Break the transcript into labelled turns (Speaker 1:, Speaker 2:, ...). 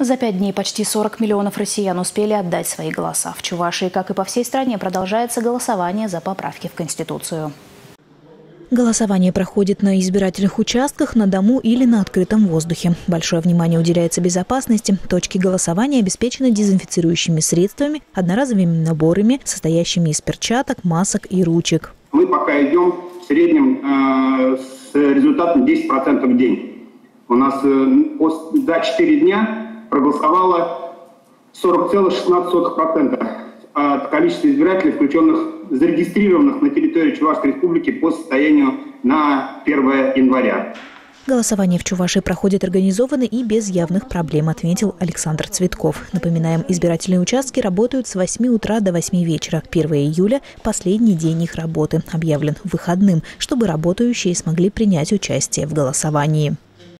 Speaker 1: За пять дней почти 40 миллионов россиян успели отдать свои голоса. В Чувашии, как и по всей стране, продолжается голосование за поправки в Конституцию. Голосование проходит на избирательных участках, на дому или на открытом воздухе. Большое внимание уделяется безопасности. Точки голосования обеспечены дезинфицирующими средствами, одноразовыми наборами, состоящими из перчаток, масок и ручек.
Speaker 2: Мы пока идем в среднем э, с результатом 10% в день. У нас э, за 4 дня проголосовало 40,16% от количества избирателей, включенных, зарегистрированных на территории Чувашской республики по состоянию на 1 января.
Speaker 1: Голосование в Чувашии проходит организованно и без явных проблем, отметил Александр Цветков. Напоминаем, избирательные участки работают с 8 утра до 8 вечера. 1 июля – последний день их работы, объявлен выходным, чтобы работающие смогли принять участие в голосовании.